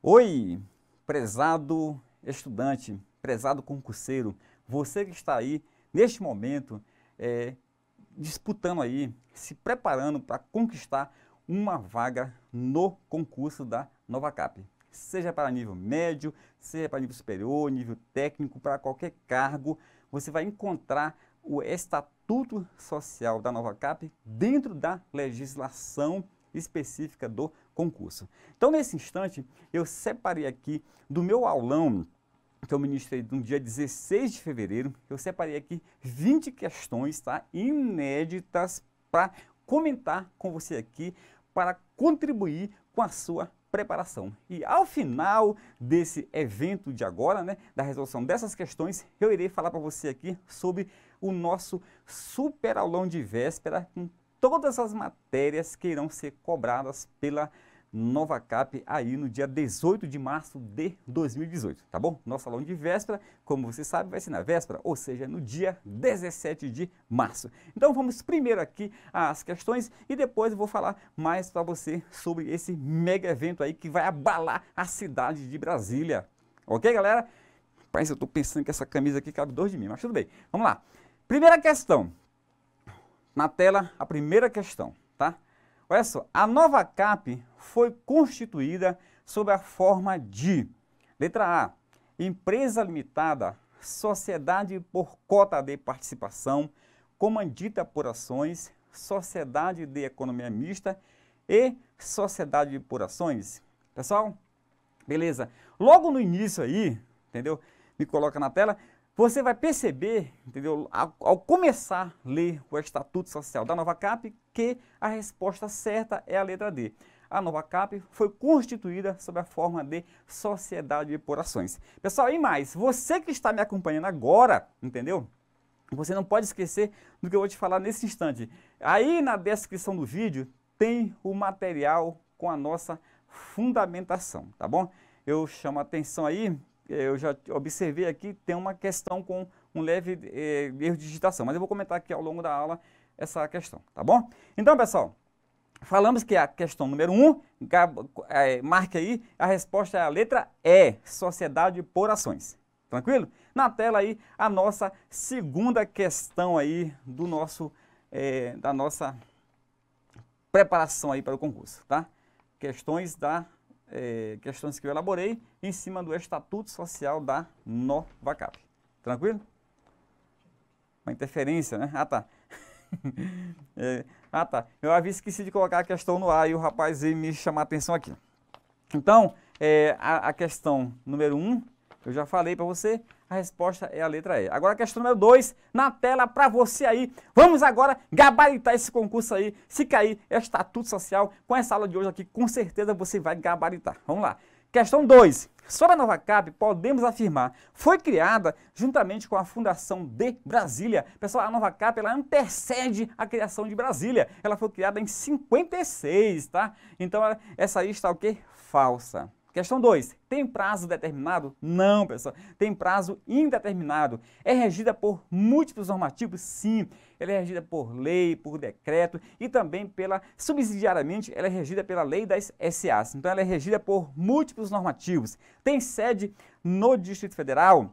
Oi, prezado estudante, prezado concurseiro, você que está aí neste momento é, disputando aí, se preparando para conquistar uma vaga no concurso da Nova Cap. Seja para nível médio, seja para nível superior, nível técnico, para qualquer cargo, você vai encontrar o Estatuto Social da Nova Cap dentro da legislação específica do concurso. Então, nesse instante, eu separei aqui do meu aulão que eu ministrei no dia 16 de fevereiro, eu separei aqui 20 questões tá, inéditas para comentar com você aqui, para contribuir com a sua preparação. E ao final desse evento de agora, né, da resolução dessas questões, eu irei falar para você aqui sobre o nosso super aulão de véspera com todas as matérias que irão ser cobradas pela Nova Cap aí no dia 18 de março de 2018, tá bom? Nosso salão de véspera, como você sabe, vai ser na véspera, ou seja, no dia 17 de março. Então vamos primeiro aqui às questões e depois eu vou falar mais para você sobre esse mega evento aí que vai abalar a cidade de Brasília. Ok, galera? Rapaz, eu estou pensando que essa camisa aqui cabe dois de mim, mas tudo bem. Vamos lá. Primeira questão. Na tela, a primeira questão, tá? Olha só, a nova CAP foi constituída sob a forma de, letra A, empresa limitada, sociedade por cota de participação, comandita por ações, sociedade de economia mista e sociedade por ações. Pessoal, beleza. Logo no início aí, entendeu? Me coloca na tela, você vai perceber, entendeu, ao, ao, começar a ler o Estatuto Social da Nova CAP, que a resposta certa é a letra D. A Nova CAP foi constituída sob a forma de sociedade por ações. Pessoal, e mais, você que está me acompanhando agora, entendeu? Você não pode esquecer do que eu vou te falar nesse instante. Aí na descrição do vídeo tem o material com a nossa fundamentação, tá bom? Eu chamo a atenção aí eu já observei aqui, tem uma questão com um leve eh, erro de digitação, mas eu vou comentar aqui ao longo da aula essa questão, tá bom? Então, pessoal, falamos que a questão número 1, um, é, marque aí, a resposta é a letra E, sociedade por ações. Tranquilo? Na tela aí, a nossa segunda questão aí do nosso, é, da nossa preparação aí para o concurso, tá? Questões da é, questões que eu elaborei em cima do Estatuto Social da Nova Cap. Tranquilo? Uma interferência, né? Ah, tá. é, ah, tá. Eu havia esquecido de colocar a questão no ar e o rapaz veio me chamar a atenção aqui. Então, é, a, a, questão número 1, um, eu já falei para você, a resposta é a letra E. Agora a questão número 2, na tela para você aí. Vamos agora gabaritar esse concurso aí. Se cair é Estatuto Social, com essa aula de hoje aqui, com certeza você vai gabaritar. Vamos lá. Questão 2. Sobre a Nova Cap, podemos afirmar, foi criada juntamente com a Fundação de Brasília. Pessoal, a Nova Cap, ela antecede a criação de Brasília. Ela foi criada em 56, tá? Então, essa aí está o quê? Falsa. Questão 2. Tem prazo determinado? Não, pessoal. Tem prazo indeterminado. É regida por múltiplos normativos? Sim. Ela é regida por lei, por decreto e também pela, subsidiariamente, ela é regida pela lei das SAs. Então, ela é regida por múltiplos normativos. Tem sede no Distrito Federal?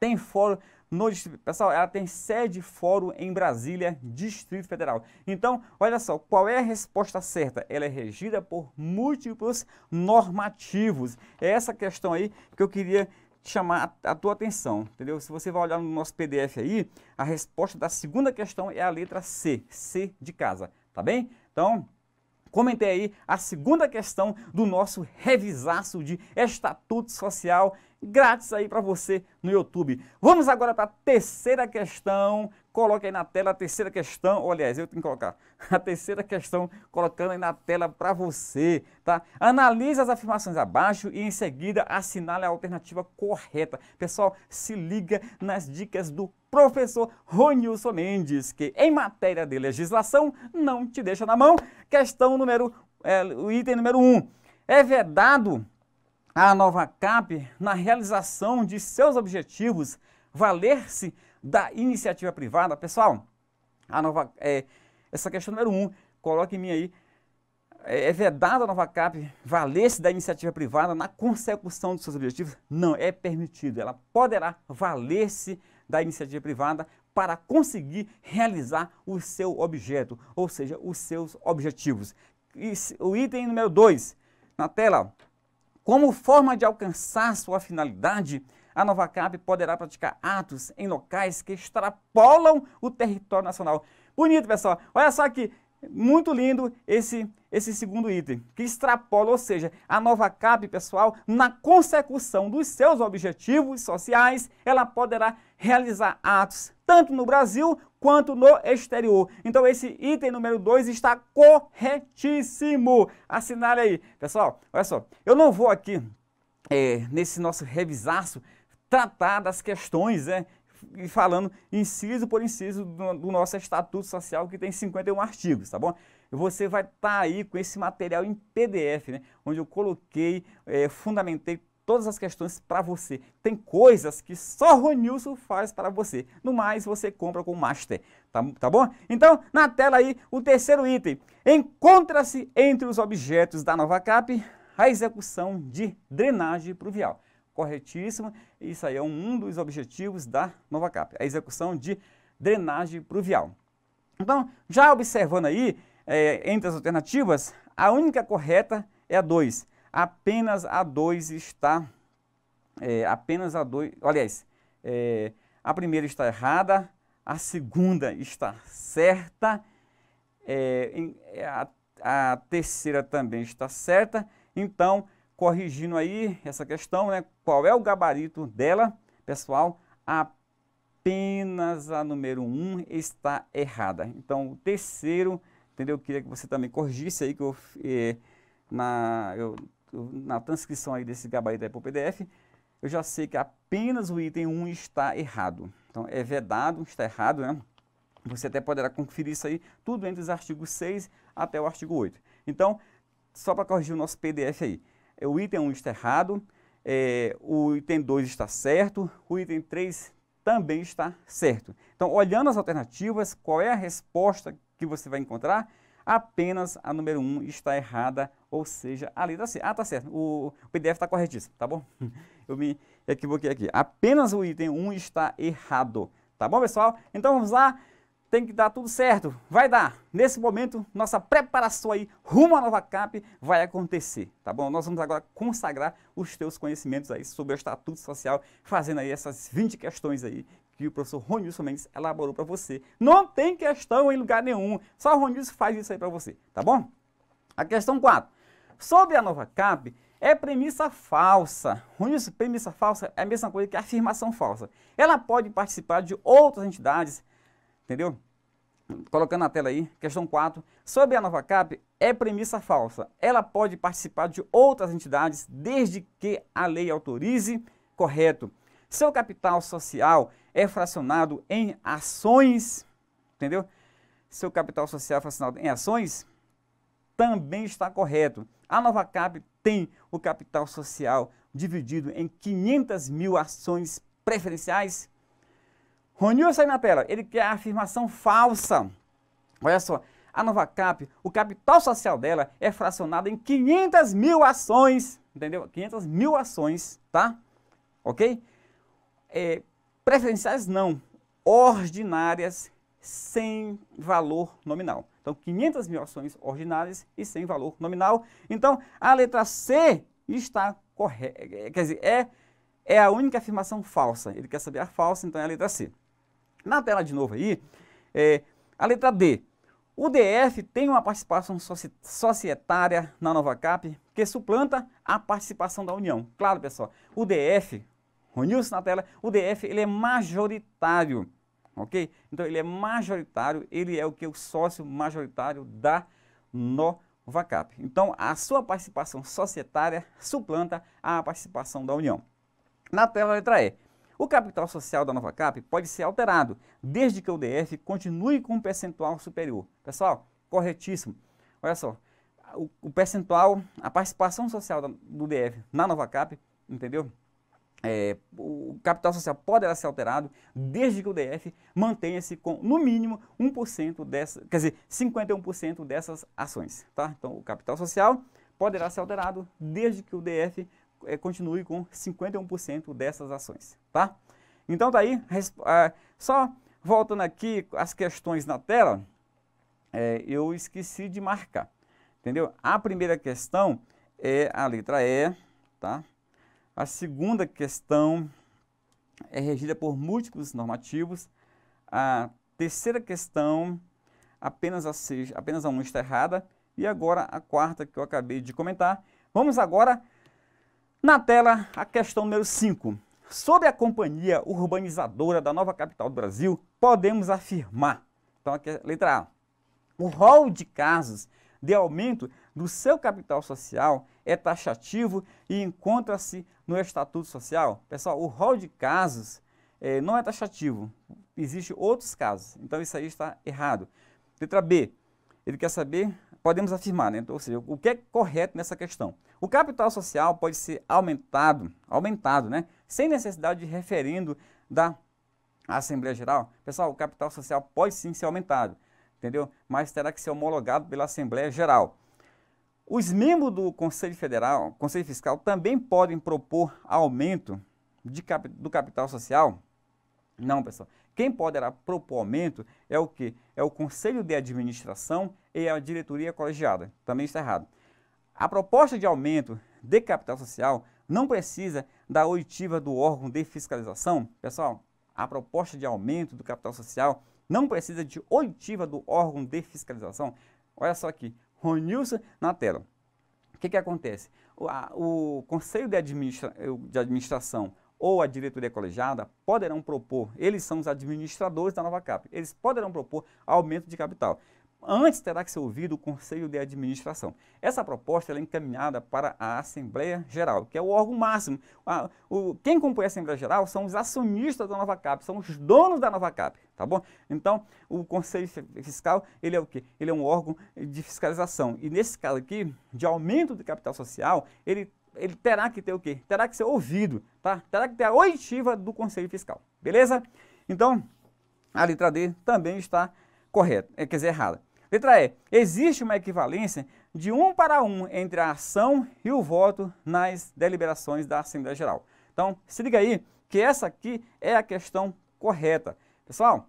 Tem fórum no Distrito. Pessoal, ela tem sede fórum em Brasília, Distrito Federal. Então, olha só, qual é a resposta certa? Ela é regida por múltiplos normativos. É essa questão aí que eu queria chamar a, a tua atenção, entendeu? Se você vai olhar no nosso PDF aí, a resposta da segunda questão é a letra C, C de casa, tá bem? Então, comentei aí a segunda questão do nosso revisaço de Estatuto Social grátis aí para você no YouTube. Vamos agora para a terceira questão. Coloque aí na tela a terceira questão. Aliás, eu tenho que colocar a terceira questão colocando aí na tela para você, tá? Analise as afirmações abaixo e em seguida assinale a alternativa correta. Pessoal, se liga nas dicas do professor Ronilson Mendes, que em matéria de legislação não te deixa na mão. Questão número, é, item número 1. Um, é vedado a nova CAP, na realização de seus objetivos, valer-se da iniciativa privada. Pessoal, a nova, é, essa questão número um, coloque em mim aí, é, é vedado a Nova Cap valer-se da iniciativa privada na consecução dos seus objetivos? Não, é permitido. Ela poderá valer-se da iniciativa privada para conseguir realizar o seu objeto, ou seja, os seus objetivos. E o item número 2, na tela, como forma de alcançar sua finalidade, a Nova Cap poderá praticar atos em locais que extrapolam o território nacional. Bonito, pessoal. Olha só aqui, muito lindo esse, esse segundo item, que extrapola, ou seja, a nova CAP, pessoal, na consecução dos seus objetivos sociais, ela poderá realizar atos tanto no Brasil quanto no exterior. Então esse item número 2 está corretíssimo. Assinale aí. Pessoal, olha só, eu não vou aqui, é, nesse nosso revisaço, tratar das questões né, e falando inciso por inciso do, do, nosso Estatuto Social, que tem 51 artigos, tá bom? Você vai estar tá aí com esse material em PDF, né? Onde eu coloquei, é, fundamentei todas as questões para você. Tem coisas que só Ronilson faz para você. No mais, você compra com o Master, tá, tá bom? Então, na tela aí, o terceiro item. Encontra-se entre os objetos da nova CAP a execução de drenagem pluvial corretíssimo. Isso aí é um dos objetivos da Nova Cap, a execução de drenagem pluvial. Então, já observando aí, é, entre as alternativas, a única correta é a 2. Apenas a 2 está, é, apenas a 2, aliás, é, a primeira está errada, a segunda está certa, é, é, a, a terceira também está certa, então corrigindo aí essa questão, né? Qual é o gabarito dela, pessoal? Apenas a número 1 um está errada. Então, o terceiro, entendeu? Eu queria que você também corrigisse aí, que eu, eh, na, eu, na transcrição aí desse gabarito para o PDF, eu já sei que apenas o item 1 está errado. Então, é vedado, está errado, né? Você até poderá conferir isso aí, tudo entre os artigos 6 até o artigo 8. Então, só para corrigir o nosso PDF aí. É, o item 1 está errado, é, o item 2 está certo, o item 3 também está certo. Então, olhando as alternativas, qual é a resposta que você vai encontrar? Apenas a número 1 está errada, ou seja, a letra C. Ah, tá certo, o, o PDF está corretíssimo, tá bom? Eu me equivoquei aqui. Apenas o item 1 está errado, tá bom, pessoal? Então, vamos lá tem que dar tudo certo. Vai dar. Nesse momento, nossa preparação aí rumo à nova CAP vai acontecer, tá bom? Nós vamos agora consagrar os teus conhecimentos aí sobre o Estatuto Social, fazendo aí essas 20 questões aí que o professor Ronilson Mendes elaborou para você. Não tem questão em lugar nenhum, só o Ronilson faz isso aí para você, tá bom? A questão 4. Sobre a nova CAP, é premissa falsa. Ronilson, premissa falsa é a mesma coisa que afirmação falsa. Ela pode participar de outras entidades, Entendeu? Colocando na tela aí, questão 4. Sobre a nova CAP, é premissa falsa. Ela pode participar de outras entidades desde que a lei autorize, correto. Seu capital social é fracionado em ações, entendeu? Seu capital social é fracionado em ações também está correto. A nova CAP tem o capital social dividido em 500 mil ações preferenciais na tela, ele quer a afirmação falsa. Olha só, a Nova Cap, o capital social dela é fracionado em 500 mil ações, entendeu? 500 mil ações, tá? Ok? É, preferenciais não, ordinárias sem valor nominal. Então, 500 mil ações ordinárias e sem valor nominal. Então, a letra C está correta, quer dizer, é, é a única afirmação falsa. Ele quer saber a falsa, então é a letra C. Na tela de novo aí, é, a letra D. O DF tem uma participação societária na Nova Cap que suplanta a participação da União. Claro, pessoal, o DF, Nilson na tela, o DF ele é majoritário, ok? Então ele é majoritário, ele é o que? O sócio majoritário da Nova Cap. Então a sua participação societária suplanta a participação da União. Na tela, letra E. O capital social da Nova Cap pode ser alterado, desde que o DF continue com um percentual superior. Pessoal, corretíssimo. Olha só, o, o percentual, a participação social da, do DF na Nova Cap, entendeu? É, o capital social poderá ser alterado desde que o DF mantenha-se com, no mínimo, 1% dessa, quer dizer, 51% dessas ações. Tá? Então, o capital social poderá ser alterado desde que o DF é, continue com 51% dessas ações. Tá? Então, daí, é, só voltando aqui as questões na tela, é, eu esqueci de marcar. Entendeu? A primeira questão é a letra E, tá? A segunda questão é regida por múltiplos normativos. A terceira questão, apenas a, apenas a uma está errada. E agora a quarta que eu acabei de comentar. Vamos agora na tela a questão número 5. Sobre a companhia urbanizadora da nova capital do Brasil, podemos afirmar. Então, aqui é letra A. O rol de casos de aumento do seu capital social é taxativo e encontra-se no Estatuto Social. Pessoal, o rol de casos é, não é taxativo. Existem outros casos. Então, isso aí está errado. Letra B. Ele quer saber, podemos afirmar, né? Então, ou seja, o que é correto nessa questão. O capital social pode ser aumentado, aumentado, né? Sem necessidade de referendo da Assembleia Geral. Pessoal, o capital social pode sim ser aumentado entendeu? Mas terá que ser homologado pela Assembleia Geral. Os membros do Conselho Federal, Conselho Fiscal, também podem propor aumento de, do capital social? Não, pessoal. Quem poderá propor aumento é o que? É o Conselho de Administração e a diretoria colegiada. Também está errado. A proposta de aumento de capital social não precisa da oitiva do órgão de fiscalização. Pessoal, a proposta de aumento do capital social não precisa de oitiva do órgão de fiscalização. Olha só aqui, Ronilson na tela. O que, que acontece? O, a, o Conselho de, Administra, de Administração ou a diretoria colegiada poderão propor, eles são os administradores da nova CAP, eles poderão propor aumento de capital. Antes terá que ser ouvido o Conselho de Administração. Essa proposta é encaminhada para a Assembleia Geral, que é o órgão máximo. o, quem compõe a Assembleia Geral são os acionistas da Nova Cap, são os donos da Nova Cap, tá bom? Então, o Conselho Fiscal, ele é o quê? Ele é um órgão de fiscalização. E nesse caso aqui, de aumento de capital social, ele, ele terá que ter o quê? Terá que ser ouvido, tá? Terá que ter a oitiva do Conselho Fiscal, beleza? Então, a letra D também está correta, é, quer dizer, errada. Letra E. Existe uma equivalência de um para um entre a ação e o voto nas deliberações da Assembleia Geral. Então, se liga aí que essa aqui é a questão correta. Pessoal,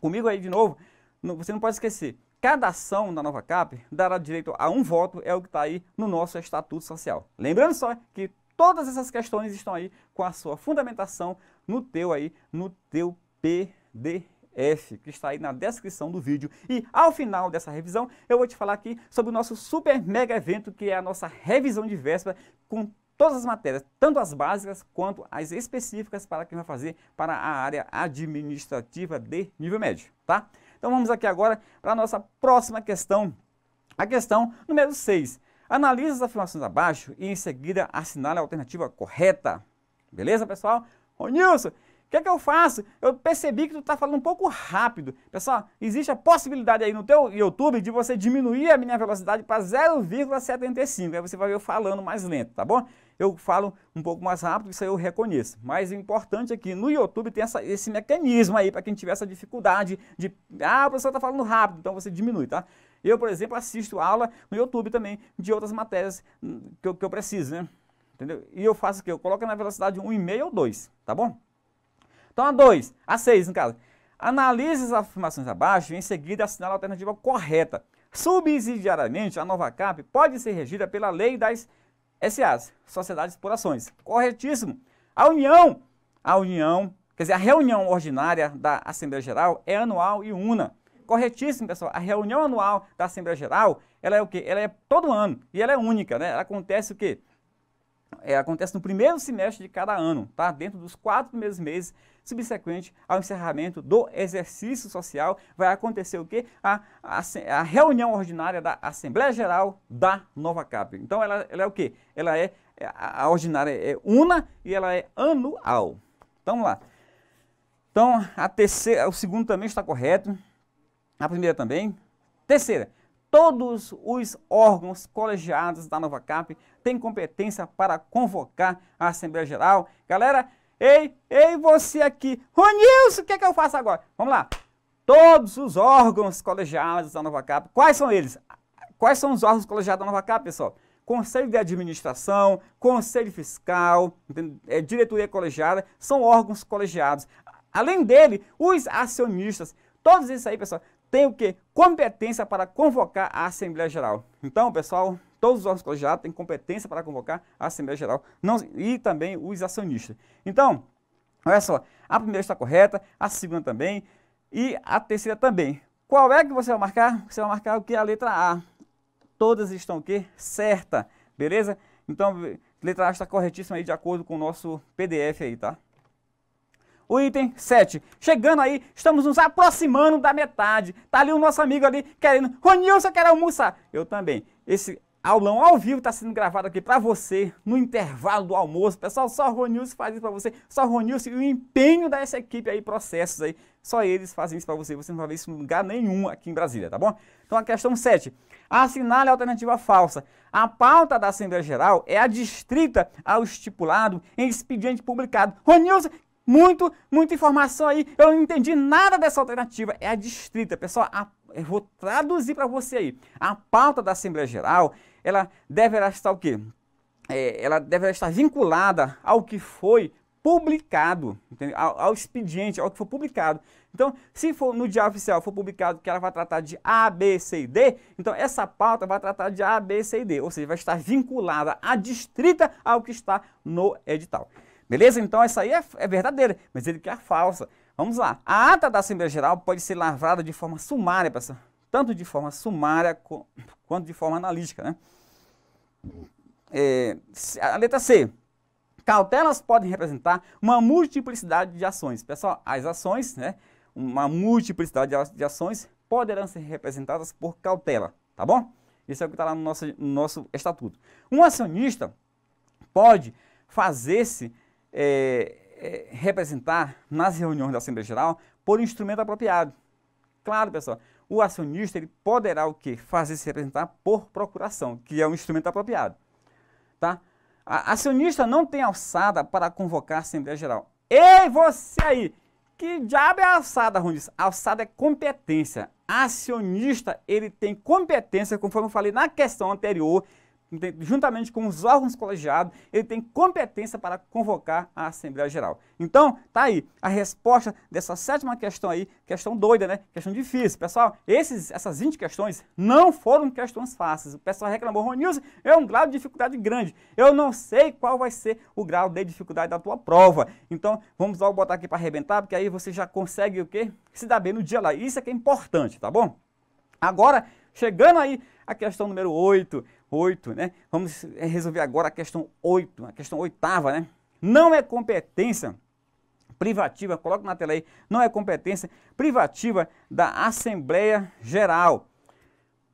comigo aí de novo, você não pode esquecer, cada ação da nova CAP dará direito a um voto, é o que está aí no nosso Estatuto Social. Lembrando só que todas essas questões estão aí com a sua fundamentação no teu aí, no teu PD Que está aí na descrição do vídeo. E ao final dessa revisão, eu vou te falar aqui sobre o nosso super mega evento, que é a nossa revisão de véspera com todas as matérias, tanto as básicas quanto as específicas para quem vai fazer para a área administrativa de nível médio, tá? Então vamos aqui agora para a nossa próxima questão, a questão número 6. Analise as afirmações abaixo e em seguida assinale a alternativa correta. Beleza, pessoal? Ô Nilson, o que, é que eu faço? Eu percebi que tu está falando um pouco rápido. Pessoal, existe a possibilidade aí no teu YouTube de você diminuir a minha velocidade para 0,75. Aí você vai ver eu falando mais lento, tá bom? Eu falo um pouco mais rápido, isso aí eu reconheço. Mas o importante é que no YouTube tem essa, esse mecanismo aí para quem tiver essa dificuldade de... Ah, o professor está falando rápido, então você diminui, tá? Eu, por exemplo, assisto aula no YouTube também de outras matérias hum, que eu, que eu preciso, né? Entendeu? E eu faço o quê? Eu coloco na velocidade 1,5 ou 2, tá bom? Então, a 2, a 6 no caso. Analise as afirmações abaixo e em seguida assinale a alternativa correta. Subsidiariamente, a nova CAP pode ser regida pela lei das SAs, Sociedades por Ações. Corretíssimo. A União, a União, quer dizer, a reunião ordinária da Assembleia Geral é anual e una. Corretíssimo, pessoal. A reunião anual da Assembleia Geral, ela é o quê? Ela é todo ano e ela é única, né? Ela acontece o quê? É, acontece no primeiro semestre de cada ano, tá? Dentro dos quatro primeiros meses subsequente ao encerramento do exercício social, vai acontecer o quê? A, a, a reunião ordinária da Assembleia Geral da Nova CAP. Então, ela, ela é o quê? Ela é, a, a ordinária é una e ela é anual. Então, lá. Então, a terceira, o segundo também está correto. A primeira também. Terceira, todos os órgãos colegiados da Nova Cap têm competência para convocar a Assembleia Geral. Galera, ei, ei você aqui, Ronilson, o que, é que eu faço agora? Vamos lá. Todos os órgãos colegiados da Nova Cap, quais são eles? Quais são os órgãos colegiados da Nova Cap, pessoal? Conselho de Administração, Conselho Fiscal, é, Diretoria Colegiada, são órgãos colegiados. Além dele, os acionistas, todos esses aí, pessoal, têm o quê? Competência para convocar a Assembleia Geral. Então, pessoal, todos os órgãos colegiados têm competência para convocar a Assembleia Geral não, e também os acionistas. Então, olha só, a primeira está correta, a segunda também e a terceira também. Qual é que você vai marcar? Você vai marcar o que? A letra A todas estão o quê? Certa, beleza? Então, letra A está corretíssima aí de acordo com o nosso PDF aí, tá? O item 7. Chegando aí, estamos nos aproximando da metade. Tá ali o nosso amigo ali querendo, Ronilson, quer almoçar. Eu também. Esse aulão ao vivo está sendo gravado aqui para você no intervalo do almoço. Pessoal, só o Ronilson faz isso para você. Só o Ronilson e o empenho dessa equipe aí, processos aí. Só eles fazem isso para você. Você não vai ver isso em lugar nenhum aqui em Brasília, tá bom? Então a questão 7. Assinale a alternativa falsa. A pauta da Assembleia Geral é adstrita ao estipulado em expediente publicado. Ronilson, muito, muita informação aí. Eu não entendi nada dessa alternativa. É a distrita. Pessoal, a, eu vou traduzir para você aí. A pauta da Assembleia Geral, ela deverá estar o quê? É, ela deverá estar vinculada ao que foi publicado, ao, ao, expediente, ao que for publicado. Então, se for no Diário Oficial for publicado que ela vai tratar de A, B, C e D, então essa pauta vai tratar de A, B, C e D, ou seja, vai estar vinculada, adstrita ao que está no edital. Beleza? Então essa aí é, é verdadeira, mas ele quer falsa. Vamos lá. A ata da Assembleia Geral pode ser lavrada de forma sumária, pessoal. Tanto de forma sumária quanto de forma analítica, né? É, a letra C. Cautelas podem representar uma multiplicidade de ações. Pessoal, as ações, né? Uma multiplicidade de ações poderão ser representadas por cautela, tá bom? Isso é o que está lá no nosso, no nosso estatuto. Um acionista pode fazer-se é, é, representar nas reuniões da Assembleia Geral por instrumento apropriado. Claro, pessoal, o acionista ele poderá o quê? Fazer se representar por procuração, que é um instrumento apropriado. Tá? A acionista não tem alçada para convocar a Assembleia Geral. Ei, você aí! Que diabo é alçada, Rundis? Alçada é competência. Acionista, ele tem competência, conforme eu falei na questão anterior, juntamente com os órgãos colegiados, ele tem competência para convocar a Assembleia Geral. Então, tá aí a resposta dessa sétima questão aí, questão doida, né? Questão difícil. Pessoal, esses, essas 20 questões não foram questões fáceis. O pessoal reclamou, Ronilson, é um grau de dificuldade grande. Eu não sei qual vai ser o grau de dificuldade da tua prova. Então, vamos logo botar aqui para arrebentar, porque aí você já consegue o quê? Se dar bem no dia lá. Isso é que é importante, tá bom? Agora, chegando aí a questão número 8, 8, né? Vamos resolver agora a questão 8, a questão oitava, né? Não é competência privativa, coloca na tela aí, não é competência privativa da Assembleia Geral.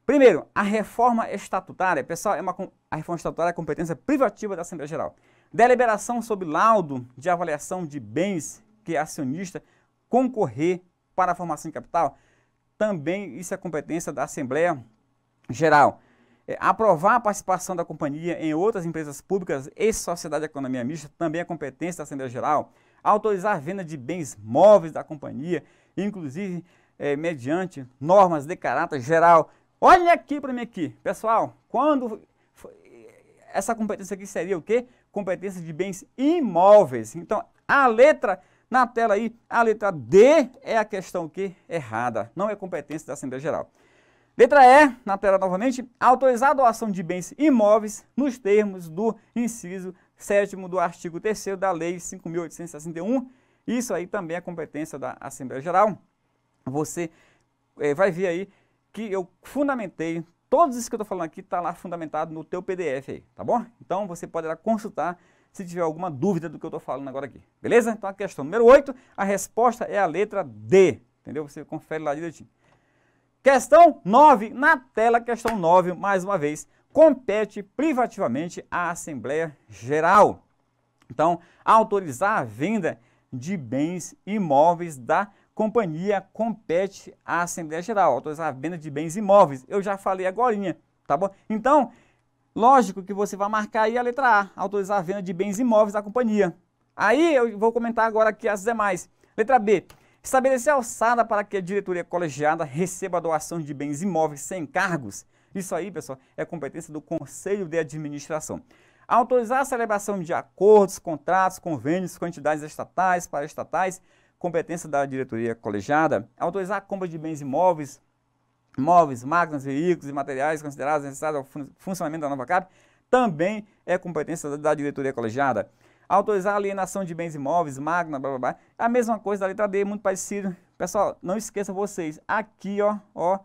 Primeiro, a reforma estatutária, pessoal, é uma, a reforma estatutária é competência privativa da Assembleia Geral. Deliberação sobre laudo de avaliação de bens que acionista concorrer para a formação de capital, também isso é competência da Assembleia Geral é, aprovar a participação da companhia em outras empresas públicas e sociedade de economia mista também é competência da Assembleia Geral, autorizar a venda de bens móveis da companhia, inclusive é, mediante normas de caráter geral. Olhem aqui para mim aqui, pessoal, quando essa competência aqui seria o quê? Competência de bens imóveis. Então, a letra na tela aí, a letra D é a questão que errada, não é competência da Assembleia Geral. Letra E, na tela novamente, autorizar a doação de bens imóveis nos termos do inciso 7 do artigo 3 da Lei 5.861. Isso aí também é competência da Assembleia Geral. Você é, vai ver aí que eu fundamentei, todos isso que eu estou falando aqui está lá fundamentado no teu PDF aí, tá bom? Então você poderá consultar se tiver alguma dúvida do que eu estou falando agora aqui, beleza? Então a questão número 8, a resposta é a letra D, entendeu? Você confere lá direitinho. Questão 9, na tela, questão 9, mais uma vez, compete privativamente à Assembleia Geral. Então, autorizar a venda de bens imóveis da companhia compete à Assembleia Geral, autorizar a venda de bens imóveis. Eu já falei agora, tá bom? Então, lógico que você vai marcar aí a letra A, autorizar a venda de bens imóveis da companhia. Aí eu vou comentar agora aqui as demais. Letra B, estabelecer alçada para que a diretoria colegiada receba doação de bens imóveis sem cargos. Isso aí, pessoal, é competência do Conselho de Administração. Autorizar a celebração de acordos, contratos, convênios com entidades estatais, para estatais, competência da diretoria colegiada. Autorizar a compra de bens imóveis, móveis, máquinas, veículos e materiais considerados necessários ao funcionamento da nova CAP, também é competência da diretoria colegiada. Autorizar a alienação de bens imóveis, máquinas, blá blá blá. A mesma coisa da letra D, muito parecido. Pessoal, não esqueça vocês, aqui ó, ó,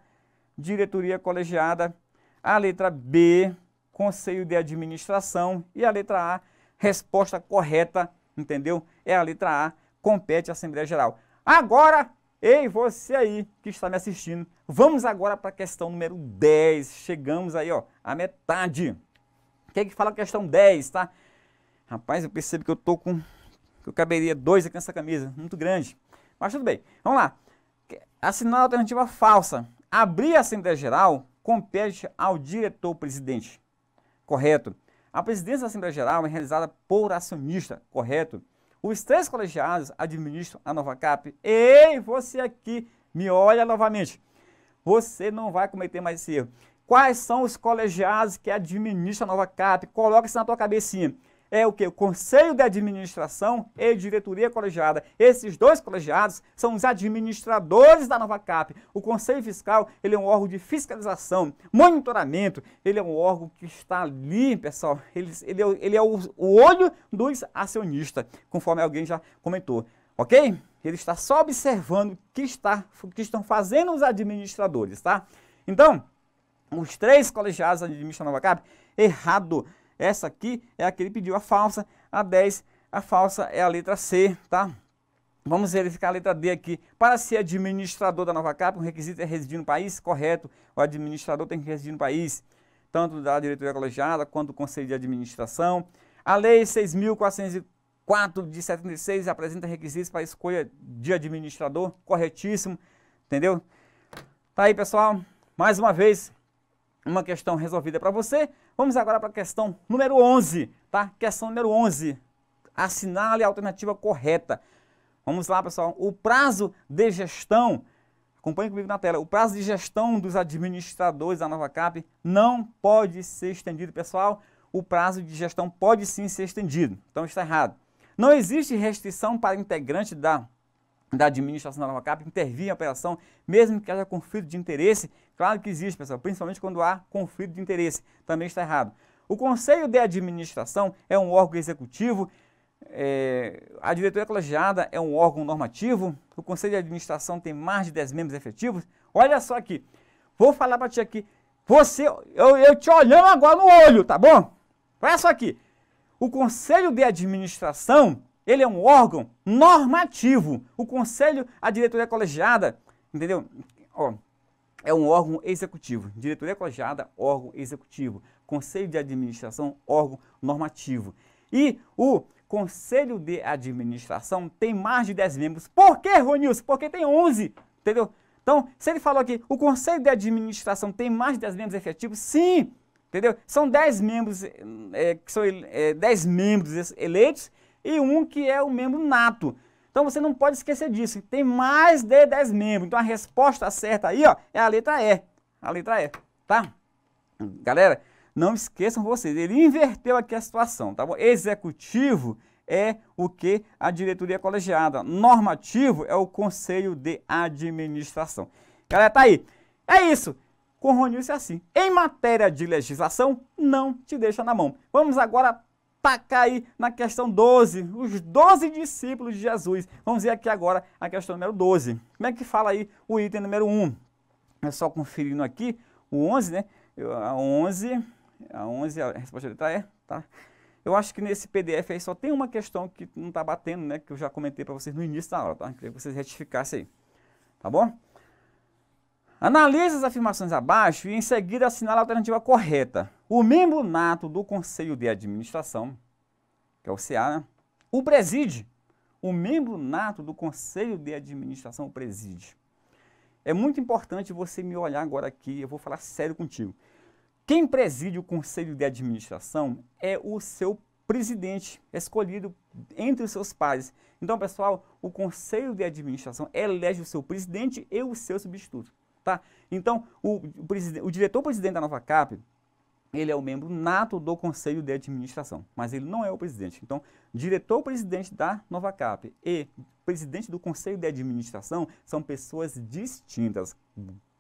diretoria colegiada, a letra B, Conselho de Administração e a letra A, resposta correta, entendeu? É a letra A, compete à Assembleia Geral. Agora, ei, você aí que está me assistindo, vamos agora para a questão número 10. Chegamos aí, ó, à metade. O que é que fala a questão 10, tá? Rapaz, eu percebo que eu tô com que eu caberia dois aqui nessa camisa, muito grande. Mas tudo bem. Vamos lá. Assinar a alternativa falsa. Abrir a Assembleia Geral compete ao diretor-presidente correto. A presidência da Assembleia Geral é realizada por acionista, correto. Os três colegiados administram a nova CAP. Ei, você aqui, me olha novamente. Você não vai cometer mais esse erro. Quais são os colegiados que administram a nova CAP? Coloque isso na tua cabecinha é o que? O Conselho de Administração e Diretoria Colegiada. Esses dois colegiados são os administradores da nova CAP. O Conselho Fiscal, ele é um órgão de fiscalização, monitoramento, ele é um órgão que está ali, pessoal, ele, ele é, ele é o, o olho dos acionistas, conforme alguém já comentou, ok? Ele está só observando o que, está, que estão fazendo os administradores, tá? Então, os três colegiados administram a nova CAP, errado. Essa aqui é a que ele pediu a falsa, a 10, a falsa é a letra C, tá? Vamos verificar a letra D aqui. Para ser administrador da nova capa, o requisito é residir no país? Correto. O administrador tem que residir no país, tanto da diretoria colegiada quanto do conselho de administração. A lei 6.404 de 76 apresenta requisitos para escolha de administrador. Corretíssimo. Entendeu? Tá aí, pessoal. Mais uma vez, uma questão resolvida para você. Vamos agora para a questão número 11, tá? Questão número 11. Assinale a alternativa correta. Vamos lá, pessoal. O prazo de gestão, acompanhe comigo na tela, o prazo de gestão dos administradores da nova CAP não pode ser estendido, pessoal. O prazo de gestão pode sim ser estendido. Então está errado. Não existe restrição para integrante da da administração da Nova intervir em operação, mesmo que haja conflito de interesse. Claro que existe, pessoal, principalmente quando há conflito de interesse. Também está errado. O Conselho de Administração é um órgão executivo, é, a diretoria colegiada é um órgão normativo, o Conselho de Administração tem mais de 10 membros efetivos. Olha só aqui, vou falar para ti aqui, você, eu, eu te olhando agora no olho, tá bom? Olha só aqui, o Conselho de Administração ele é um órgão normativo. O conselho, a diretoria colegiada, entendeu? Ó, é um órgão executivo. Diretoria colegiada, órgão executivo. Conselho de administração, órgão normativo. E o conselho de administração tem mais de 10 membros. Por que, Ronilson? Porque tem 11, entendeu? Então, se ele falou aqui, o conselho de administração tem mais de 10 membros efetivos, sim, entendeu? São 10 membros, é, que são é, 10 membros eleitos e um que é o membro nato. Então você não pode esquecer disso. Tem mais de 10 membros. Então a resposta certa aí ó, é a letra E. A letra E, tá? Galera, não esqueçam vocês, ele inverteu aqui a situação, tá bom? Executivo é o que? A diretoria colegiada. Normativo é o conselho de administração. Galera, tá aí. É isso. Com Ronilson é assim. Em matéria de legislação, não te deixa na mão. Vamos agora tacar aí na questão 12, os 12 discípulos de Jesus. Vamos ver aqui agora a questão número 12. Como é que fala aí o item número 1? É só conferindo aqui, o 11, né? A 11, a 11, a resposta da letra é, tá? Eu acho que nesse PDF aí só tem uma questão que não está batendo, né? Que eu já comentei para vocês no início da aula, tá? Queria que vocês retificassem aí, tá bom? Analise as afirmações abaixo e em seguida assinale a alternativa correta. O membro nato do Conselho de Administração, que é o CA, né? o preside. o membro nato do conselho de administração preside. É muito importante você me olhar agora aqui, eu vou falar sério contigo. Quem preside o conselho de administração é o seu presidente, escolhido entre os seus pares. Então, pessoal, o conselho de administração elege o seu presidente e o seu substituto. Tá? Então, o, o, o diretor-presidente da Nova Cap, ele é o membro nato do conselho de administração, mas ele não é o presidente. Então, diretor-presidente da Nova Cap e presidente do conselho de administração são pessoas distintas.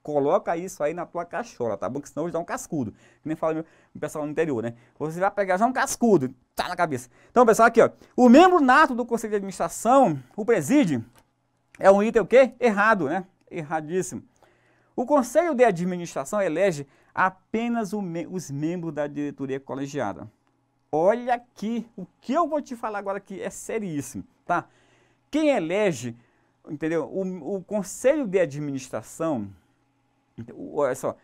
Coloca isso aí na tua cachola, tá bom? Que senão eu dá um cascudo. Que nem fala o pessoal no interior, né? Você vai pegar já um cascudo, tá na cabeça. Então, pessoal, aqui, ó. O membro nato do conselho de administração, o preside, é um item o quê? Errado, né? Erradíssimo. O conselho de administração elege apenas me os membros da diretoria colegiada. Olha aqui, o que eu vou te falar agora aqui é seríssimo, tá? Quem elege, entendeu? O, o conselho de administração Olha só,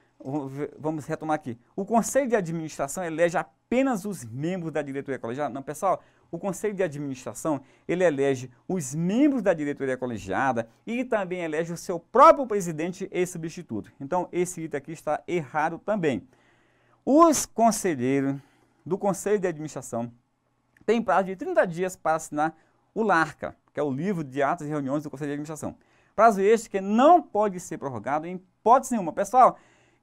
vamos retomar aqui. O conselho de administração elege apenas os membros da diretoria colegiada? Não, pessoal, o conselho de administração, ele elege os membros da diretoria colegiada e também elege o seu próprio presidente e substituto. Então, esse item aqui está errado também. Os conselheiros do conselho de administração têm prazo de 30 dias para assinar o LARCA, que é o livro de atos e reuniões do conselho de administração. Prazo este que não pode ser prorrogado em hipótese nenhuma. Pessoal,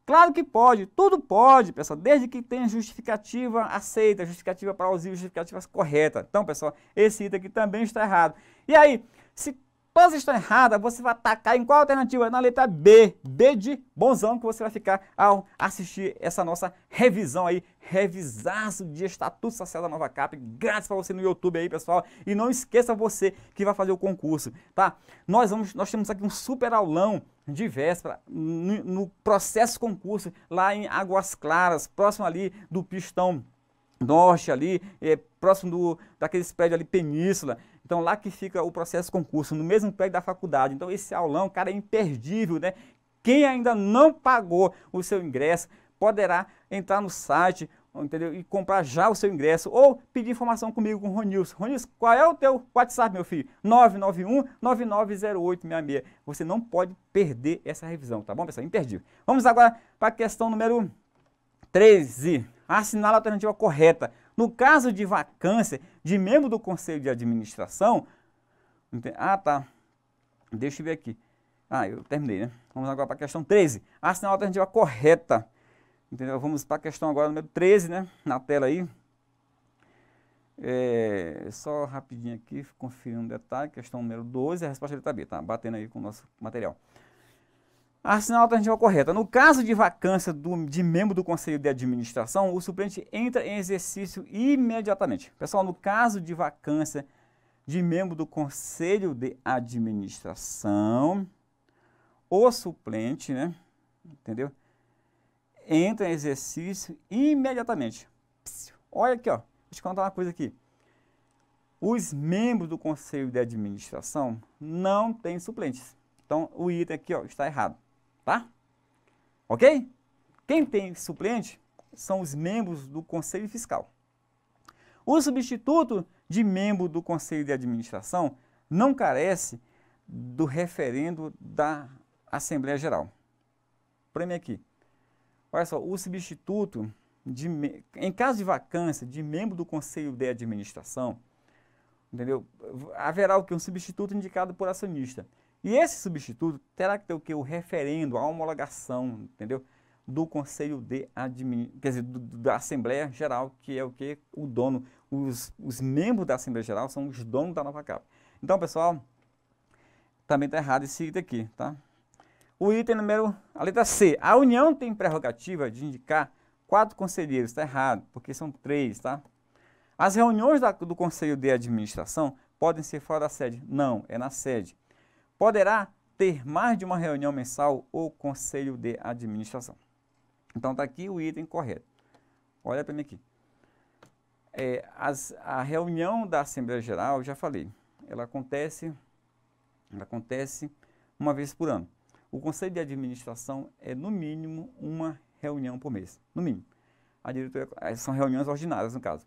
claro que pode, tudo pode, pessoal, desde que tenha justificativa aceita, justificativa plausível, justificativa correta. Então, pessoal, esse item aqui também está errado. E aí, se todas estão erradas, você vai atacar em qual alternativa? Na letra B, B de bonzão, que você vai ficar ao assistir essa nossa revisão aí, revisaço de Estatuto Social da Nova Cap, grátis para você no YouTube aí, pessoal. E não esqueça você que vai fazer o concurso, tá? Nós, vamos, nós temos aqui um super aulão de véspera no, no processo concurso lá em Águas Claras, próximo ali do Pistão Norte ali, é, próximo do, daqueles prédios ali, Península. Então lá que fica o processo concurso, no mesmo prédio da faculdade. Então esse aulão, cara, é imperdível, né? Quem ainda não pagou o seu ingresso, poderá entrar no site entendeu? E comprar já o seu ingresso ou pedir informação comigo com o Ronilson. Ronilson, qual é o teu WhatsApp, meu filho? 991-990866. Você não pode perder essa revisão, tá bom, pessoal? Imperdível. Vamos agora para a questão número 13. Assinar a alternativa correta. No caso de vacância de membro do Conselho de Administração, ah, tá. Deixa eu ver aqui. Ah, eu terminei, né? Vamos agora para a questão 13. Assinar a alternativa correta. Entendeu? Vamos para a questão agora número 13, né? Na tela aí. É, só rapidinho aqui, conferir um detalhe. Questão número 12, a resposta é letra B, tá? Batendo aí com o nosso material. Assinar a alternativa correta. No caso de vacância do, de membro do Conselho de Administração, o suplente entra em exercício imediatamente. Pessoal, no caso de vacância de membro do Conselho de Administração, o suplente, né? Entendeu? Entra em exercício imediatamente. Olha aqui, ó. Eu te contar uma coisa aqui. Os membros do Conselho de Administração não têm suplentes. Então, o item aqui ó, está errado tá? Ok? Quem tem suplente são os membros do Conselho Fiscal. O substituto de membro do Conselho de Administração não carece do referendo da Assembleia Geral. Prêmio aqui. Olha só, o substituto, de, em caso de vacância de membro do Conselho de Administração, entendeu? haverá o que? Um substituto indicado por acionista. E esse substituto terá que ter o que? O referendo, a homologação, entendeu? Do Conselho de Administração, quer dizer, do, da Assembleia Geral, que é o que? O dono, os, os membros da Assembleia Geral são os donos da nova capa. Então, pessoal, também está errado esse item aqui, tá? O item número, a letra C. A União tem prerrogativa de indicar quatro conselheiros, está errado, porque são três, tá? As reuniões da, do Conselho de Administração podem ser fora da sede? Não, é na sede poderá ter mais de uma reunião mensal o conselho de administração. Então está aqui o item correto. Olha para mim aqui. É, as, a reunião da Assembleia Geral, já falei, ela acontece, ela acontece uma vez por ano. O conselho de administração é no mínimo uma reunião por mês, no mínimo. A diretoria, são reuniões ordinárias no caso.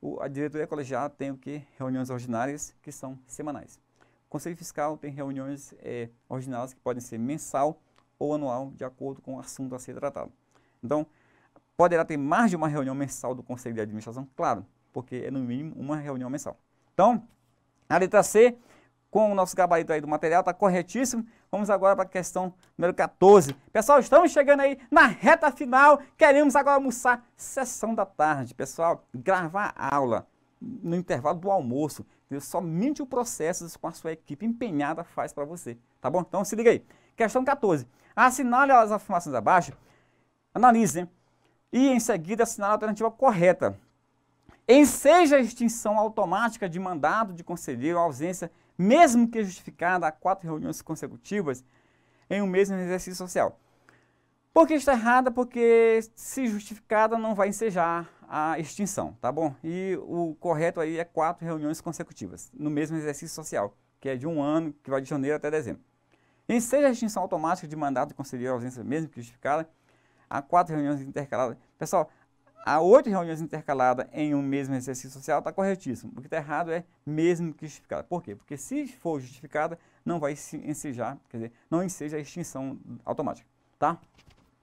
o, a diretoria colegiada tem o que? Reuniões ordinárias, que são semanais. Conselho Fiscal tem reuniões é, ordinárias que podem ser mensal ou anual, de acordo com o assunto a ser tratado. Então, poderá ter mais de uma reunião mensal do Conselho de Administração? Claro, porque é no mínimo uma reunião mensal. Então, a letra C, com o nosso gabarito aí do material, está corretíssimo. Vamos agora para a questão número 14. Pessoal, estamos chegando aí na reta final. Queremos agora almoçar sessão da tarde. Pessoal, gravar aula no intervalo do almoço. Somente o processo com a sua equipe empenhada faz para você. Tá bom? Então se liga aí. Questão 14. Assinale as afirmações abaixo. Analise, hein? E em seguida assinale a alternativa correta. Enseja a extinção automática de mandado de conselheiro ausência mesmo que justificada a quatro reuniões consecutivas em um mesmo exercício social. Por que está errada? Porque se justificada não vai ensejar a extinção, tá bom? E o correto aí é quatro reuniões consecutivas no mesmo exercício social, que é de um ano, que vai de janeiro até dezembro. Enseja a extinção automática de mandato de conselheiro ausência mesmo que justificada a quatro reuniões intercaladas. Pessoal, há oito reuniões intercaladas em um mesmo exercício social, está corretíssimo. O que está errado é mesmo que justificada. Por quê? Porque se for justificada, não vai ensejar, quer dizer, não enseja a extinção automática, tá?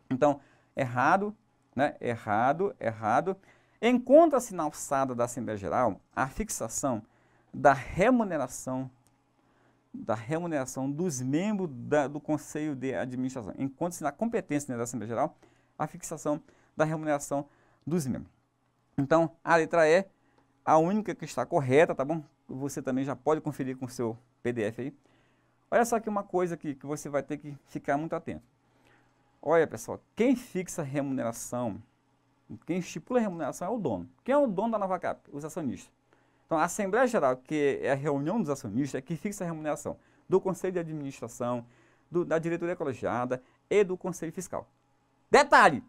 Então, errado, né? Errado, errado. Encontra-se na alçada da Assembleia Geral a fixação da remuneração da remuneração dos membros da, do Conselho de Administração. Encontra-se na competência né, da Assembleia Geral a fixação da remuneração dos membros. Então, a letra E, a única que está correta, tá bom? Você também já pode conferir com o seu PDF aí. Olha só aqui uma coisa que, que você vai ter que ficar muito atento. Olha, pessoal, quem fixa a remuneração, quem estipula a remuneração é o dono. Quem é o dono da Nova Cap? Os acionistas. Então, a Assembleia Geral, que é a reunião dos acionistas, é que fixa a remuneração do Conselho de Administração, do, da diretoria colegiada e do Conselho Fiscal. Detalhe,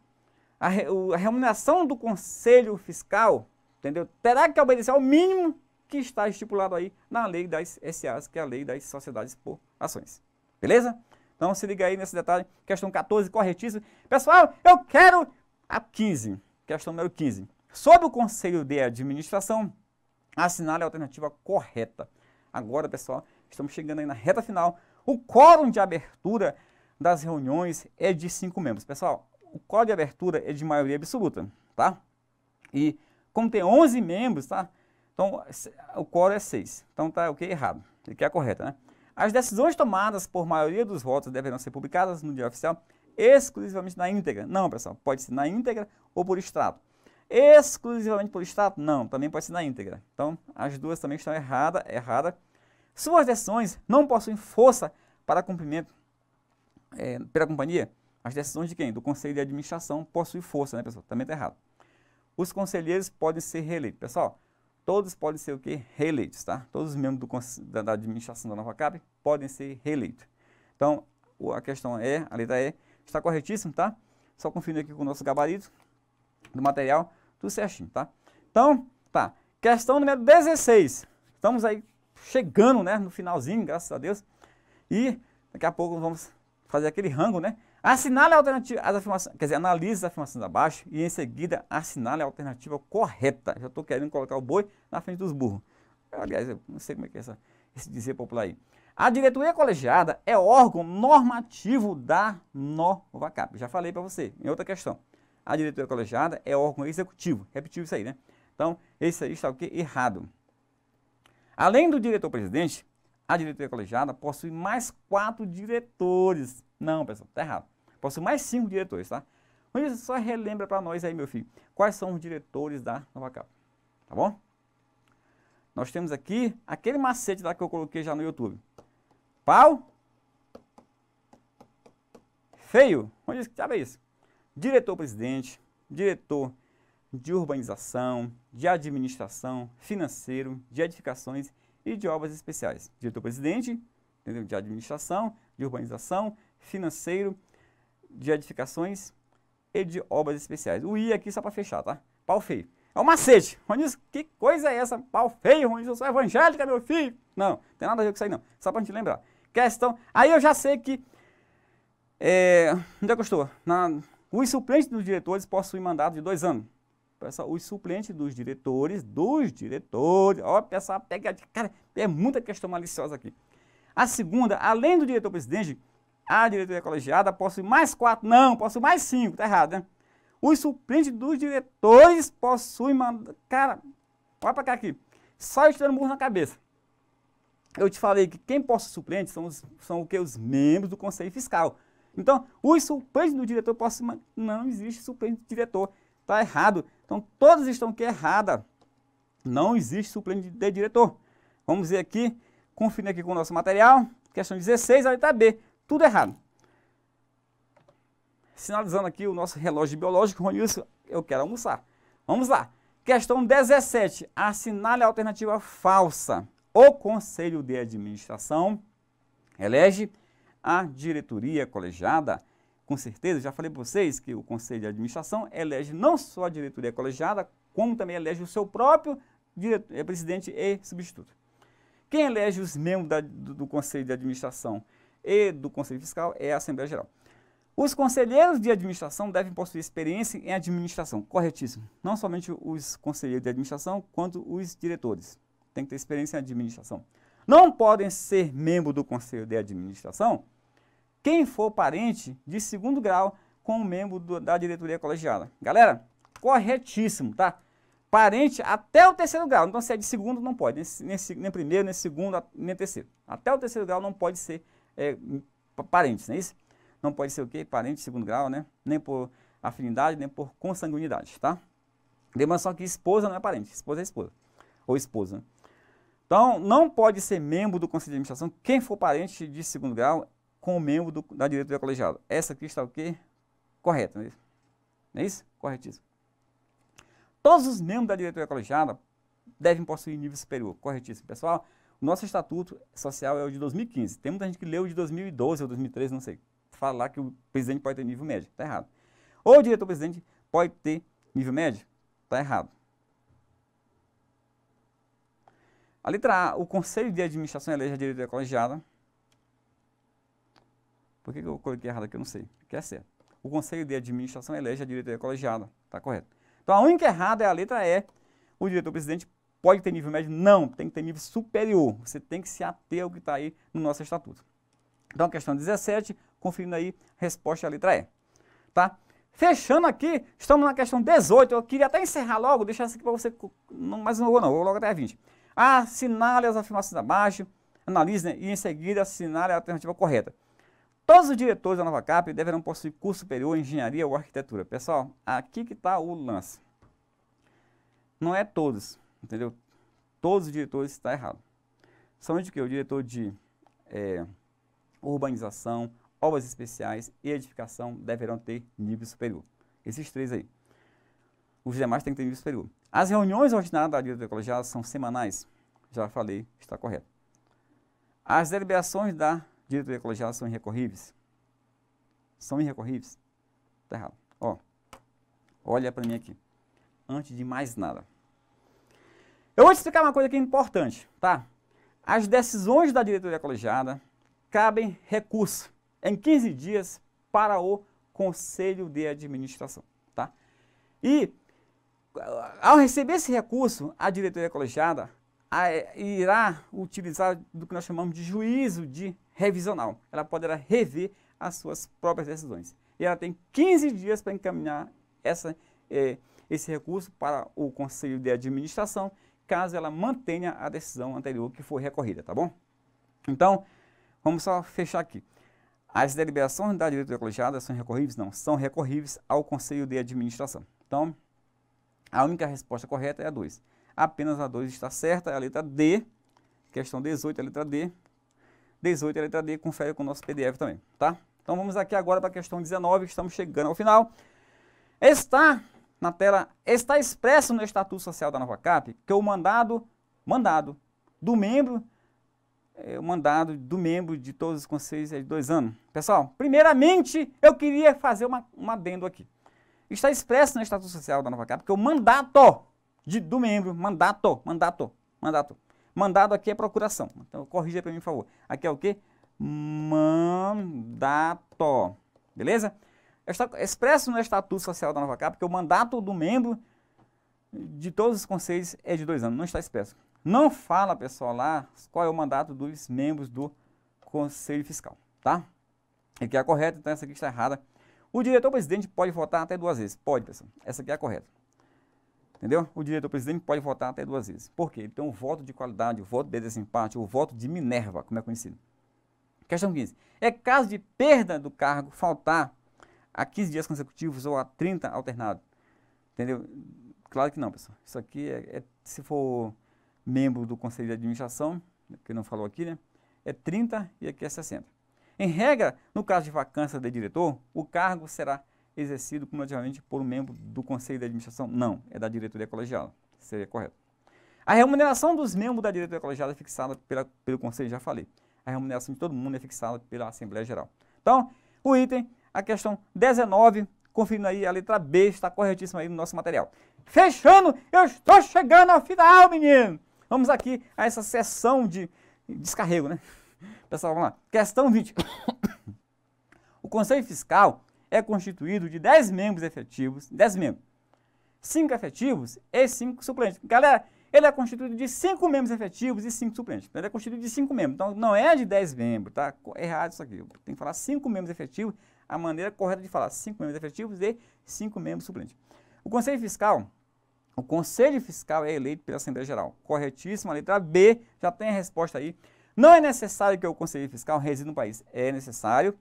a, a remuneração do Conselho Fiscal, entendeu? Terá que obedecer ao mínimo que está estipulado aí na lei das SAs, que é a lei das sociedades por ações. Beleza? Então se liga aí nesse detalhe, questão 14, corretíssimo. Pessoal, eu quero a 15, questão número 15. Sobre o Conselho de Administração, assinale a alternativa correta. Agora, pessoal, estamos chegando aí na reta final. O quórum de abertura das reuniões é de cinco membros. Pessoal, o código de abertura é de maioria absoluta, tá? E como tem 11 membros, tá? Então, o quórum é 6. Então, tá o que? Errado. O que é correto, né? As decisões tomadas por maioria dos votos deverão ser publicadas no Diário Oficial exclusivamente na íntegra. Não, pessoal, pode ser na íntegra ou por extrato. Exclusivamente por extrato? Não, também pode ser na íntegra. Então, as duas também estão erradas, errada. Suas decisões não possuem força para cumprimento é, pela companhia as decisões de quem? Do Conselho de Administração possuem força, né, pessoal? Também está errado. Os conselheiros podem ser reeleitos. Pessoal, todos podem ser o quê? Reeleitos, tá? Todos os membros do, da, da, administração da Nova Cap podem ser reeleitos. Então, a questão é, a letra E, está corretíssimo, tá? Só conferindo aqui com o nosso gabarito do material, tudo certinho, tá? Então, tá. Questão número 16. Estamos aí chegando, né, no finalzinho, graças a Deus. E daqui a pouco vamos fazer aquele rango, né? Assinale a alternativa, as afirmações, quer dizer, analise as afirmações abaixo e em seguida assinale a alternativa correta. Já estou querendo colocar o boi na frente dos burros. Aliás, eu não sei como é que é essa, esse dizer popular aí. A diretoria colegiada é órgão normativo da Nova Cap. Já falei para você em outra questão. A diretoria colegiada é órgão executivo. Repetiu isso aí, né? Então, esse aí está o que? Errado. Além do diretor-presidente, a diretoria colegiada possui mais quatro diretores. Não, pessoal, está errado. Posso mais cinco diretores, tá? Mas só relembra para nós aí, meu filho, quais são os diretores da Nova Capa, tá bom? Nós temos aqui aquele macete lá que eu coloquei já no YouTube. Pau. Feio. Onde é isso? Diretor-presidente, diretor de urbanização, de administração, financeiro, de edificações e de obras especiais. Diretor-presidente, de administração, de urbanização, financeiro, de edificações e de obras especiais. O I aqui só para fechar, tá? Pau feio. É o macete. Roniz, que coisa é essa? Pau feio, Roniz, eu sou evangélica, meu filho. Não, tem nada a ver com isso aí não. Só para gente lembrar. Questão. Aí eu já sei que. É, onde é que eu estou? Na, os suplentes dos diretores possuem mandato de dois anos. pessoal, os suplentes dos diretores, dos diretores, ó, pessoal, pega, cara, é muita questão maliciosa aqui. A segunda, além do diretor-presidente, a diretoria colegiada possui mais quatro, não, possui mais cinco, tá errado, né? Os suplentes dos diretores possuem, cara, olha para cá aqui, só estirando burro na cabeça. Eu te falei que quem possui suplentes são, os, são o que? Os membros do Conselho Fiscal. Então, os suplentes do diretor possuem, não existe suplente do diretor, está errado. Então, todas estão aqui erradas. Não existe suplente de diretor. Vamos ver aqui, conferir aqui com o nosso material, questão 16, a letra B, tudo errado. Sinalizando aqui o nosso relógio biológico, Ronilson, eu quero almoçar. Vamos lá. Questão 17. Assinale a alternativa falsa. O Conselho de Administração elege a diretoria colegiada. Com certeza, já falei para vocês que o Conselho de Administração elege não só a diretoria colegiada, como também elege o seu próprio diretor, eh, presidente e substituto. Quem elege os membros da, do, do Conselho de Administração e do Conselho Fiscal é a Assembleia Geral. Os conselheiros de administração devem possuir experiência em administração, corretíssimo. Não somente os conselheiros de administração, quanto os diretores. Tem que ter experiência em administração. Não podem ser membro do conselho de administração quem for parente de segundo grau com um membro do, da diretoria colegiada. Galera, corretíssimo, tá? Parente até o terceiro grau. Então, se é de segundo, não pode. Nem, nem, primeiro, nem segundo, nem terceiro. Até o terceiro grau não pode ser é, parente, não é isso? não pode ser o quê? Parente de segundo grau, né? Nem por afinidade, nem por consanguinidade, tá? Lembrando só que esposa não é parente, esposa é esposa, ou esposa. Então, não pode ser membro do Conselho de Administração quem for parente de segundo grau com o membro do, da diretoria colegiada. Essa aqui está o quê? Correto, não é isso? Não é isso? Corretíssimo. Todos os membros da diretoria colegiada devem possuir nível superior. Corretíssimo. Pessoal, o nosso estatuto social é o de 2015. Tem muita gente que leu o de 2012 ou 2013, não sei fala lá que o presidente pode ter nível médio. Está errado. Ou o diretor-presidente pode ter nível médio. Está errado. A letra A, o Conselho de Administração elege a diretoria colegiada. Por que eu coloquei errado aqui? Eu não sei. Que é certo. O Conselho de Administração elege a diretoria colegiada. Está correto. Então, a única errada é a letra E. O diretor-presidente pode ter nível médio? Não, tem que ter nível superior. Você tem que se ater ao que está aí no nosso estatuto. Então, questão 17, conferindo aí, resposta à letra E. Tá? Fechando aqui, estamos na questão 18. Eu queria até encerrar logo, deixar isso aqui para você, não, mas não vou não, vou logo até a 20. Assinale as afirmações abaixo, analise né, e em seguida assinale a alternativa correta. Todos os diretores da Nova Cap deverão possuir curso superior em engenharia ou arquitetura. Pessoal, aqui que está o lance. Não é todos, entendeu? Todos os diretores está errado. Somente o que? O diretor de é, urbanização, obras especiais e edificação deverão ter nível superior. Esses três aí. Os demais têm que ter nível superior. As reuniões ordinárias da diretoria colegiada são semanais. Já falei, está correto. As deliberações da diretoria colegiada são irrecorríveis. São irrecorríveis. Está errado. Ó, olha para mim aqui. Antes de mais nada. Eu vou te explicar uma coisa que é importante, tá? As decisões da diretoria colegiada cabem recurso em 15 dias para o Conselho de Administração. Tá? E, ao receber esse recurso, a diretoria colegiada a, irá utilizar do que nós chamamos de juízo de revisional. Ela poderá rever as suas próprias decisões. E ela tem 15 dias para encaminhar essa, eh, esse recurso para o Conselho de Administração, caso ela mantenha a decisão anterior que foi recorrida, tá bom? Então, Vamos só fechar aqui. As deliberações da diretoria colegiada são recorríveis? Não, são recorríveis ao Conselho de Administração. Então, a única resposta correta é a 2. Apenas a 2 está certa, é a letra D. Questão 18 é a letra D. 18 é a letra D, confere com o nosso PDF também, tá? Então vamos aqui agora para a questão 19, estamos chegando ao final. Está na tela, está expresso no Estatuto Social da Nova Cap que o mandado, mandado do membro é, o mandado do membro de todos os conselhos é de dois anos. Pessoal, primeiramente, eu queria fazer uma, um adendo aqui. Está expresso no Estatuto Social da Nova Capa que o mandato de, do membro, mandato, mandato, mandato. Mandado aqui é procuração. Então, corrija para mim, por favor. Aqui é o quê? Mandato. Beleza? Está expresso no Estatuto Social da Nova Capa que o mandato do membro de todos os conselhos é de dois anos, não está expresso. Não fala, pessoal, lá qual é o mandato dos membros do Conselho Fiscal, tá? Aqui é a correta, então essa aqui está errada. O diretor-presidente pode votar até duas vezes. Pode, pessoal. Essa aqui é a correta. Entendeu? O diretor-presidente pode votar até duas vezes. Por quê? Ele tem um voto de qualidade, o voto de desempate, o voto de Minerva, como é conhecido. Questão 15. É caso de perda do cargo faltar a 15 dias consecutivos ou a 30 alternado. Entendeu? Claro que não, pessoal. Isso aqui é, é se for membro do conselho de administração, que não falou aqui, né? É 30 e aqui é 60. Em regra, no caso de vacância de diretor, o cargo será exercido cumulativamente por um membro do conselho de administração? Não, é da diretoria colegiada. Seria correto. A remuneração dos membros da diretoria colegiada é fixada pela, pelo conselho, já falei. A remuneração de todo mundo é fixada pela Assembleia Geral. Então, o item, a questão 19, conferindo aí a letra B, está corretíssima aí no nosso material. Fechando, eu estou chegando ao final, menino! Vamos aqui a essa sessão de descarrego, né? Pessoal, vamos lá. Questão 20. o Conselho Fiscal é constituído de 10 membros efetivos, 10 membros, 5 efetivos e 5 suplentes. Galera, ele é constituído de 5 membros efetivos e 5 suplentes. Ele é constituído de 5 membros. Então, não é de 10 membros, tá? Errado isso aqui. Tem que falar 5 membros efetivos. A maneira correta de falar 5 membros efetivos e 5 membros suplentes. O Conselho Fiscal, o Conselho Fiscal é eleito pela Assembleia Geral. Corretíssima, letra B, já tem a resposta aí. Não é necessário que o Conselho Fiscal resida no país. É necessário.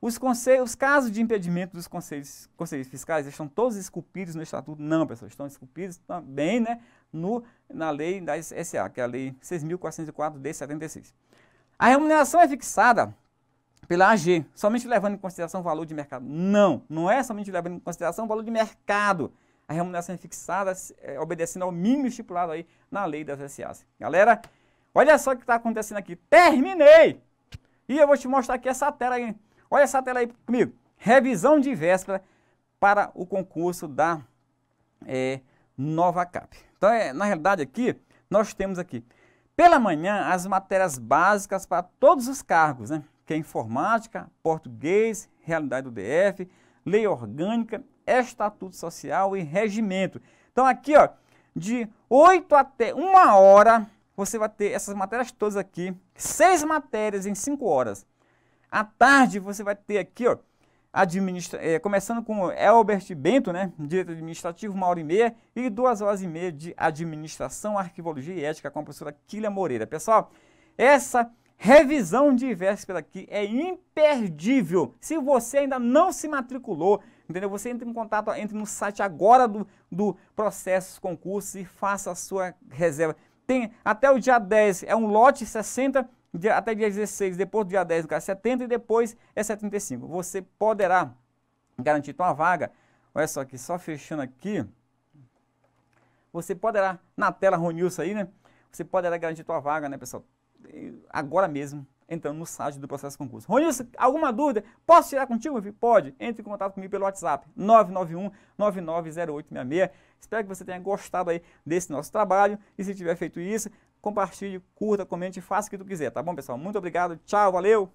Os, conselhos, os casos de impedimento dos conselhos, conselhos fiscais estão todos esculpidos no Estatuto? Não, pessoal, estão esculpidos também né, no, na lei da SA, que é a Lei 6.404 de 76. A remuneração é fixada pela AG, somente levando em consideração o valor de mercado. Não, não é somente levando em consideração o valor de mercado. A remuneração é fixada é, obedecendo ao mínimo estipulado aí na lei das SAs. Galera, olha só o que está acontecendo aqui. Terminei! E eu vou te mostrar aqui essa tela aí Olha essa tela aí comigo. Revisão de véspera para o concurso da é, Nova Cap. Então, é, na realidade aqui, nós temos aqui, pela manhã, as matérias básicas para todos os cargos, né? Que é informática, português, realidade do DF, lei orgânica, estatuto social e regimento. Então aqui, ó, de 8 até 1 hora, você vai ter essas matérias todas aqui, seis matérias em 5 horas. À tarde você vai ter aqui, ó, administra é, começando com Elbert Bento, né, diretor administrativo, uma hora e meia, e duas horas e meia de administração, arquivologia e ética com a professora Kília Moreira. Pessoal, essa revisão de véspera aqui é imperdível. Se você ainda não se matriculou, entendeu? Você entra em contato, entre no site agora do, do Processos Concursos e faça a sua reserva. Tem até o dia 10, é um lote 60 dia, até dia 16, depois do dia 10, no caso 70 e depois é 75. Você poderá garantir tua vaga. Olha só aqui, só fechando aqui. Você poderá, na tela Ronilson aí, né? Você poderá garantir tua vaga, né, pessoal? Agora mesmo, entrando no site do processo concurso. Ronilson, alguma dúvida? Posso tirar contigo, meu filho? Pode. Entre em contato comigo pelo WhatsApp, 991-990866. Espero que você tenha gostado aí desse nosso trabalho. E se tiver feito isso, compartilhe, curta, comente, faça o que tu quiser, tá bom, pessoal? Muito obrigado, tchau, valeu!